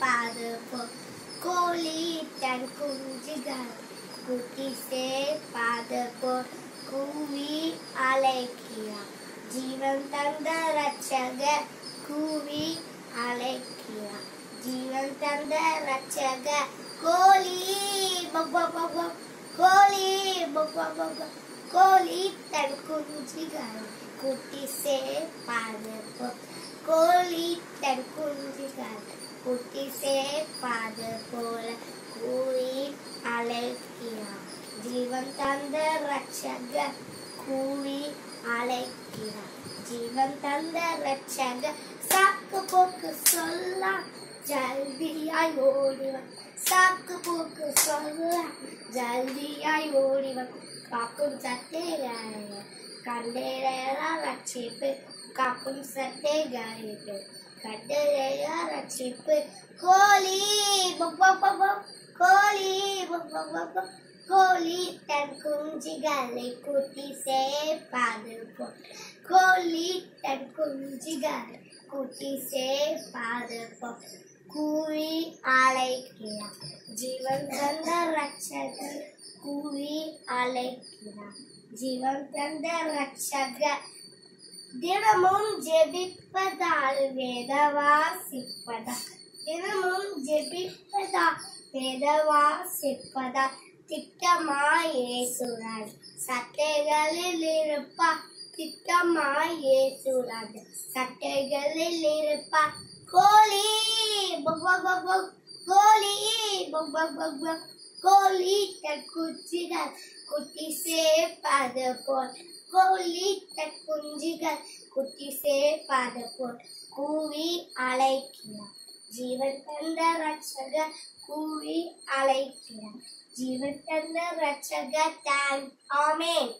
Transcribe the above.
पादप कोली तनकुंजिगर कुटी से पादप कुवी आलेखिया जीवन तंद रक्षक कुवी आलेखिया जीवन तंद रक्षक कोली बब्बा बब्बा कोली बब्बा बब्बा कोली तनकुंजिगर कुटी से पादप कोली तनकुंजिगर குட்டி சேர்ப்பாத போல கூறி அழைக்கிறார். ஜீவன் தந்த ரட்சக கூறி அழைக்கிறார். ஜீவன் தந்த ரட்சக சாக்கு போக்கு சொல்ல ஜல்தியாய் ஓடிவன். சாக்கு போக்கு சொல்ல ஜல்தியாய் ஓடிவன். காக்கும் சட்டையாய கண்டேரா ரட்சிப்பு. காக்கும் சட்டையாயிட்டு கண்டேரையா ரட்சிப்பு கோழி பப்பா கோழி பப்பா கோழி தன் குஞ்சுகளை கூட்டி சேர்ப்பாது போல் கோழி தன் குஞ்சுகளை கூட்டி சேர்ப்பாது போல் கூவி அழைக்கிறார் ஜீவன் தந்த ரட்சகர். கூவி அழைக்கிறார் ஜீவன் தந்த ரட்சகர். தினமும் ஜெபிப்பதால் வேத வாசிப்பதா தினமும் ஜெபிப்பதால் வேதவாசிப்பதால் திட்டமாயேசுராஜ் சட்டைகளில் இருப்பா. திட்டமாயேசுராஜ் சட்டைகளில் இருப்பா. கோழி பப்பா பப்பா கோழி பப்பா பப்பா கோழி தன் குச்சிகள் குட்டி சேர்ப்பது போல். கோழி தன் குஞ்சுகள் குட்டி சேர்ப்பது போல் கூவி அழைக்கிறார் ஜீவன் தந்த ரட்சக கூவி அழைக்கிறார் ஜீவன் தந்த ரட்சக தேங்க் ஆமென்.